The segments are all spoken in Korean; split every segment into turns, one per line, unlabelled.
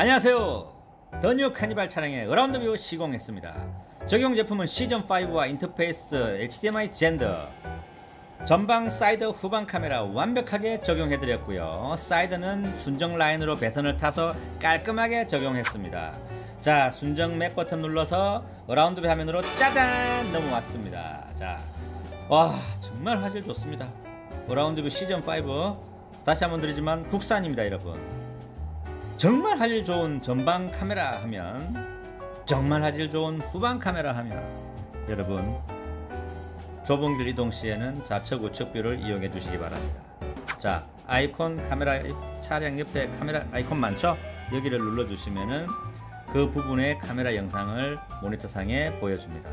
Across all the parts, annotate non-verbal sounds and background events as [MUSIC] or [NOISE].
안녕하세요. 더뉴 카니발 차량의 around view 시공했습니다. 적용 제품은 시즌5와 인터페이스 HDMI 젠더 전방 사이드 후방 카메라 완벽하게 적용해드렸고요. 사이드는 순정 라인으로 배선을 타서 깔끔하게 적용했습니다. 자, 순정 맵 버튼 눌러서 around view 화면으로 짜잔 넘어왔습니다. 자, 와 정말 화질 좋습니다. around view 시즌5 다시 한번 드리지만 국산입니다, 여러분. 정말 화질 좋은 전방 카메라 화면 정말 화질 좋은 후방 카메라 화면 여러분 좁은 길 이동 시에는 좌측 우측 view를 이용해 주시기 바랍니다. 자 아이콘 카메라 차량 옆에 카메라 아이콘 많죠? 여기를 눌러 주시면은 그 부분의 카메라 영상을 모니터 상에 보여줍니다.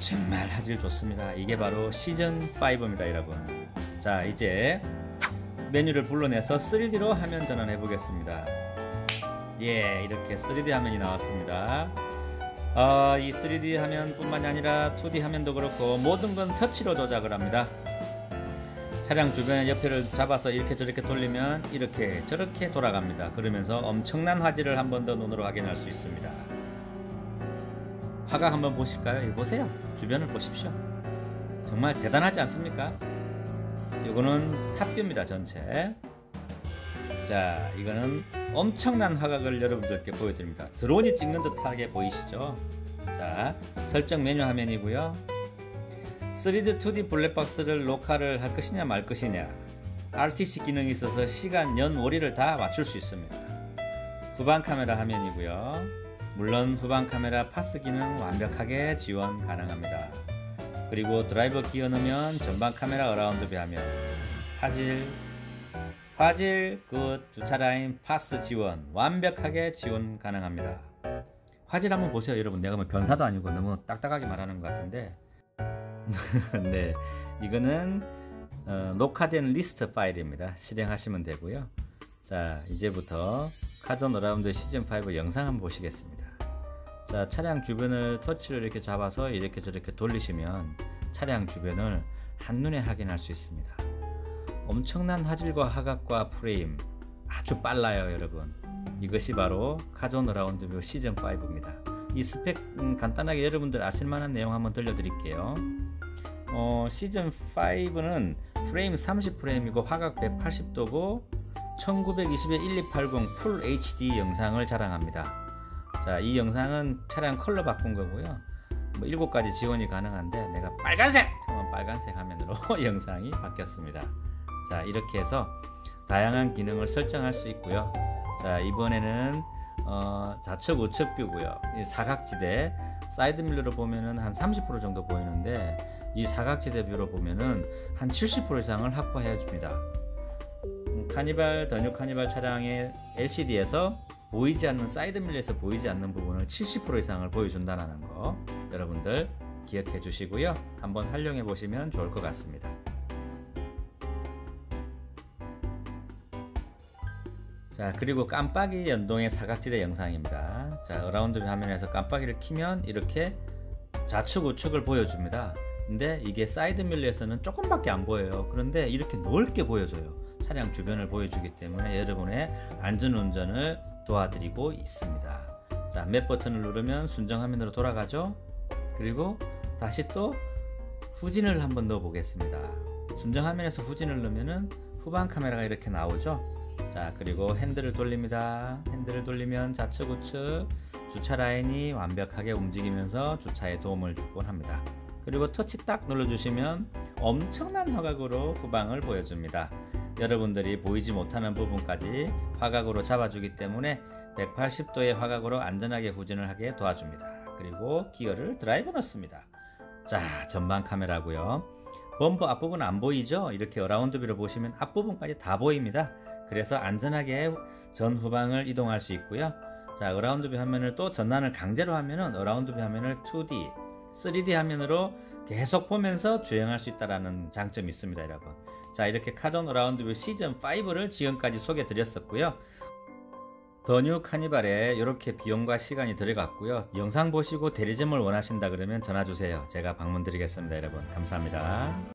정말 화질 좋습니다. 이게 바로 시즌 5입니다 여러분. 자 이제 메뉴를 불러내서 3D로 화면 전환해 보겠습니다. 예, 이렇게 3D 화면이 나왔습니다. 어, 이 3D 화면뿐만이 아니라 2D 화면도 그렇고 모든 건 터치로 조작을 합니다. 차량 주변의 옆에를 잡아서 이렇게 저렇게 돌리면 이렇게 저렇게 돌아갑니다. 그러면서 엄청난 화질을 한 번 더 눈으로 확인할 수 있습니다. 화각 한번 보실까요? 보세요. 주변을 보십시오. 정말 대단하지 않습니까? 이거는 탑뷰입니다 전체. 자 이거는 엄청난 화각을 여러분들께 보여드립니다. 드론이 찍는 듯하게 보이시죠? 자 설정 메뉴 화면이고요. 3D 2D 블랙박스를 녹화를 할 것이냐 말 것이냐. RTC 기능이 있어서 시간, 연, 월일을 다 맞출 수 있습니다. 후방 카메라 화면이고요. 물론 후방 카메라 PAS 기능 완벽하게 지원 가능합니다 그리고 드라이버 기어 넣으면 전방 카메라 around view 화면 화질 화질 good 주차 라인 PAS 지원 완벽하게 지원 가능합니다. 화질 한번 보세요 여러분. 내가 뭐 변사도 아니고 너무 딱딱하게 말하는 것 같은데. [LAUGHS] 네 이거는 어, 녹화된 리스트 파일입니다. 실행하시면 되고요. 자 이제부터 카존 around 시즌5 영상 한번 보시겠습니다 자 차량 주변을 터치를 이렇게 잡아서 이렇게 저렇게 돌리시면 차량 주변을 한눈에 확인할 수 있습니다. 엄청난 화질과 화각과 프레임 아주 빨라요 여러분. 이것이 바로 카존 around view 시즌5입니다. 이 스펙 음, 간단하게 여러분들 아실만한 내용 한번 들려드릴게요. 어, 시즌5는 프레임 30프레임이고 화각 180도고 1920에 1280 full HD 영상을 자랑합니다 자, 이 영상은 차량 컬러 바꾼 거고요. 뭐 7가지 지원이 가능한데 내가 빨간색! 그러면 빨간색 화면으로 [LAUGHS] 영상이 바뀌었습니다. 자, 이렇게 해서 다양한 기능을 설정할 수 있고요. 자, 이번에는 어, 좌측 우측 view고요. 이 사각지대 사이드 밀러로 보면은 한 30% 정도 보이는데 이 사각지대 view로 보면은 한 70% 이상을 확보해 줍니다. 음, 카니발 더뉴 카니발 차량의 LCD에서 보이지 않는 사이드밀러에서 보이지 않는 부분을 70% 이상을 보여준다는 거 여러분들 기억해 주시고요. 한번 활용해 보시면 좋을 것 같습니다. 자 그리고 깜빡이 연동의 사각지대 영상입니다. 자 around 화면에서 깜빡이를 키면 이렇게 좌측 우측을 보여줍니다. 근데 이게 사이드 밀러에서는 조금밖에 안 보여요. 그런데 이렇게 넓게 보여줘요. 차량 주변을 보여주기 때문에 여러분의 안전운전을 도와드리고 있습니다. 자, map 버튼을 누르면 순정 화면으로 돌아가죠. 그리고 다시 또 후진을 한번 넣어 보겠습니다. 순정 화면에서 후진을 넣으면은 후방 카메라가 이렇게 나오죠. 자, 그리고 핸들을 돌립니다. 핸들을 돌리면 좌측 우측 주차 라인이 완벽하게 움직이면서 주차에 도움을 주곤 합니다. 그리고 터치 딱 눌러주시면 엄청난 화각으로 후방을 보여줍니다. 여러분들이 보이지 못하는 부분까지 화각으로 잡아주기 때문에 180도의 화각으로 안전하게 후진을 하게 도와줍니다. 그리고 기어를 드라이브 넣습니다. 자, 전방 카메라고요. 범퍼 앞부분 안 보이죠? 이렇게 around view로 보시면 앞부분까지 다 보입니다. 그래서 안전하게 전후방을 이동할 수 있고요. 자, around view 화면을 또 전환을 강제로 하면은 around view 화면을 2D, 3D 화면으로 계속 보면서 주행할 수 있다는 장점이 있습니다, 여러분. 자 이렇게 카존 around 시즌 5를 지금까지 소개 드렸었고요. 더 뉴 카니발에 이렇게 비용과 시간이 들어갔고요. 영상 보시고 대리점을 원하신다 그러면 전화 주세요. 제가 방문 드리겠습니다 여러분. 감사합니다